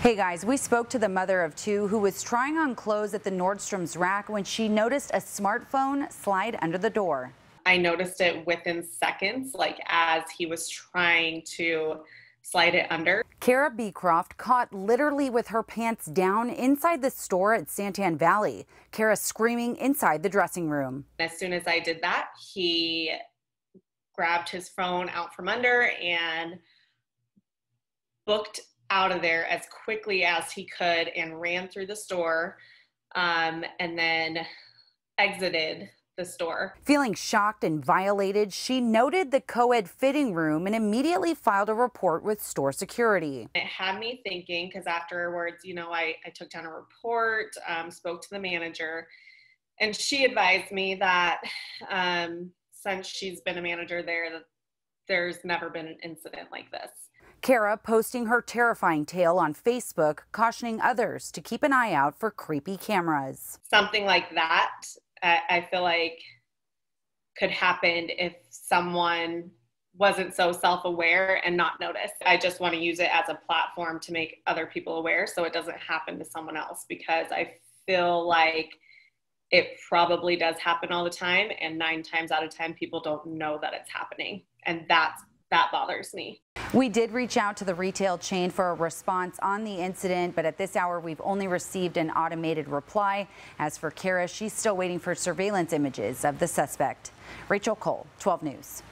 Hey guys, we spoke to the mother of two who was trying on clothes at the Nordstrom's rack when she noticed a smartphone slide under the door. I noticed it within seconds, like as he was trying to slide it under. Kara Beecroft caught literally with her pants down inside the store at Santan Valley. Kara screaming inside the dressing room. As soon as I did that, he grabbed his phone out from under and booked out of there as quickly as he could and ran through the store um, and then exited the store. Feeling shocked and violated, she noted the co-ed fitting room and immediately filed a report with store security. It had me thinking because afterwards, you know, I, I took down a report, um, spoke to the manager, and she advised me that um, since she's been a manager there, that there's never been an incident like this. Kara posting her terrifying tale on Facebook, cautioning others to keep an eye out for creepy cameras. Something like that, I feel like could happen if someone wasn't so self aware and not notice. I just want to use it as a platform to make other people aware so it doesn't happen to someone else because I feel like it probably does happen all the time and 9 times out of 10 people don't know that it's happening and that's that bothers me. We did reach out to the retail chain for a response on the incident, but at this hour, we've only received an automated reply. As for Kara, she's still waiting for surveillance images of the suspect. Rachel Cole, 12 News.